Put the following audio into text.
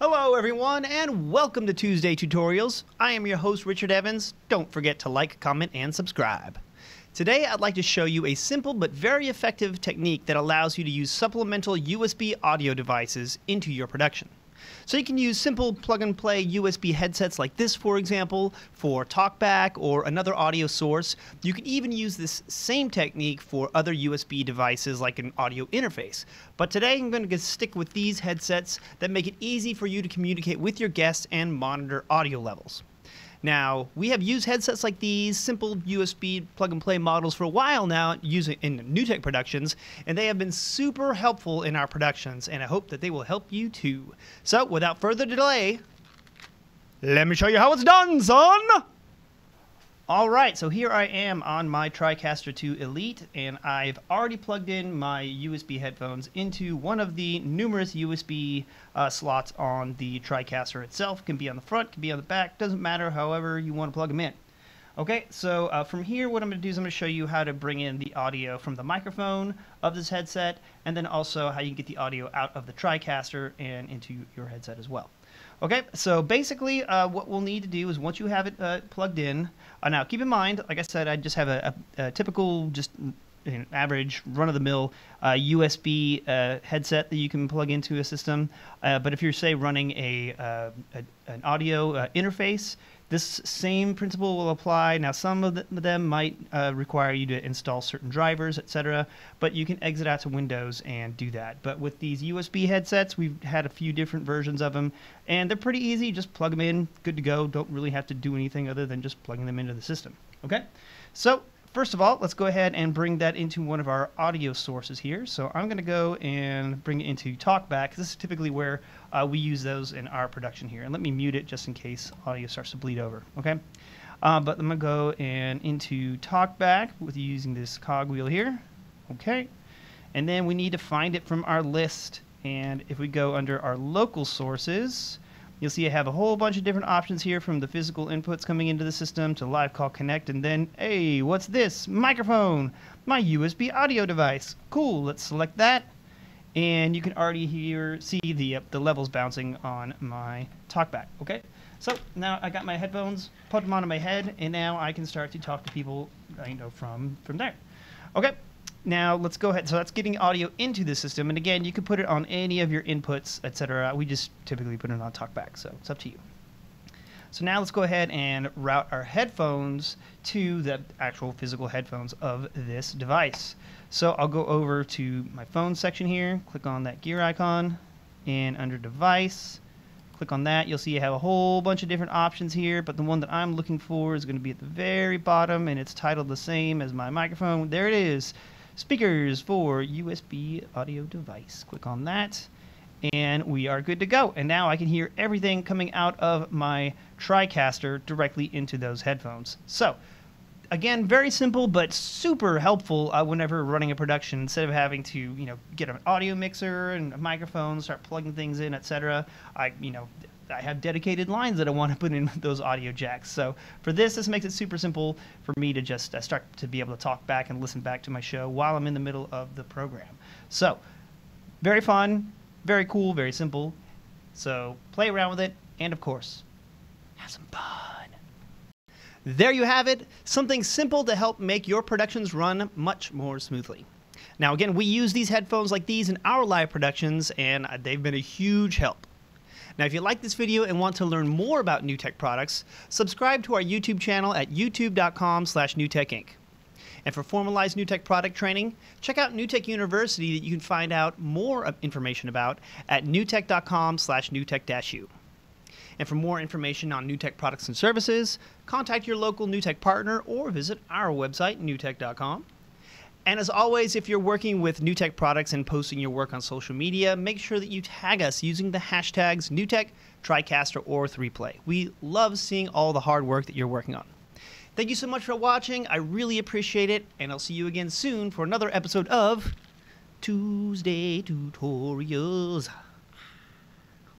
Hello, everyone, and welcome to Tuesday Tutorials. I am your host, Richard Evans. Don't forget to like, comment, and subscribe. Today, I'd like to show you a simple but very effective technique that allows you to use supplemental USB audio devices into your production. So you can use simple plug and play USB headsets like this, for example, for TalkBack or another audio source. You can even use this same technique for other USB devices like an audio interface. But today I'm going to stick with these headsets that make it easy for you to communicate with your guests and monitor audio levels. Now, we have used headsets like these, simple USB plug and play models for a while now using in NewTek productions, and they have been super helpful in our productions, and I hope that they will help you too. So, without further delay, let me show you how it's done, son! All right, so here I am on my TriCaster 2 Elite, and I've already plugged in my USB headphones into one of the numerous USB uh, slots on the TriCaster itself. Can be on the front, can be on the back, doesn't matter, however you want to plug them in. Okay, so uh, from here, what I'm going to do is I'm going to show you how to bring in the audio from the microphone of this headset, and then also how you can get the audio out of the TriCaster and into your headset as well. Okay, so basically uh, what we'll need to do is once you have it uh, plugged in, uh, now keep in mind, like I said, I just have a, a, a typical, just an average run-of-the-mill USB uh, headset that you can plug into a system. Uh, but if you're, say, running a, uh, a an audio interface, this same principle will apply. Now, some of them might uh, require you to install certain drivers, etc., but you can exit out to Windows and do that. But with these USB headsets, we've had a few different versions of them, and they're pretty easy. Just plug them in, good to go. Don't really have to do anything other than just plugging them into the system. Okay? So, first of all, let's go ahead and bring that into one of our audio sources here. So I'm going to go and bring it into TalkBack. This is typically where uh, we use those in our production here. And let me mute it just in case audio starts to bleed over. Okay. Uh, but I'm going to go and into TalkBack with using this cogwheel here. Okay. And then we need to find it from our list. And if we go under our local sources, You'll see I have a whole bunch of different options here from the physical inputs coming into the system to live call connect and then, hey, what's this? Microphone, my USB audio device. Cool, let's select that. And you can already hear, see the, uh, the levels bouncing on my talkback, okay? So now I got my headphones, put them onto my head, and now I can start to talk to people, you know, from, from there. Okay, now let's go ahead. So that's getting audio into the system. And again, you can put it on any of your inputs, etc. We just typically put it on TalkBack, so it's up to you. So now let's go ahead and route our headphones to the actual physical headphones of this device. So I'll go over to my phone section here, click on that gear icon, and under device, click on that. You'll see you have a whole bunch of different options here, but the one that I'm looking for is going to be at the very bottom, and it's titled the same as my microphone. There it is speakers for USB audio device. Click on that and we are good to go. And now I can hear everything coming out of my TriCaster directly into those headphones. So again, very simple but super helpful uh, whenever running a production. Instead of having to, you know, get an audio mixer and a microphone, start plugging things in, etc. I, you know, I have dedicated lines that I want to put in those audio jacks. So for this, this makes it super simple for me to just uh, start to be able to talk back and listen back to my show while I'm in the middle of the program. So very fun, very cool, very simple. So play around with it, and of course, have some fun. There you have it, something simple to help make your productions run much more smoothly. Now again, we use these headphones like these in our live productions, and they've been a huge help. Now, if you like this video and want to learn more about NewTek products, subscribe to our YouTube channel at youtube.com slash newtekinc. And for formalized NewTek product training, check out NewTek University that you can find out more information about at newtek.com slash newtek-u. And for more information on NewTek products and services, contact your local NewTek partner or visit our website, newtek.com. And as always, if you're working with NewTek products and posting your work on social media, make sure that you tag us using the hashtags NewTek, TriCaster, or 3Play. We love seeing all the hard work that you're working on. Thank you so much for watching. I really appreciate it, and I'll see you again soon for another episode of Tuesday Tutorials.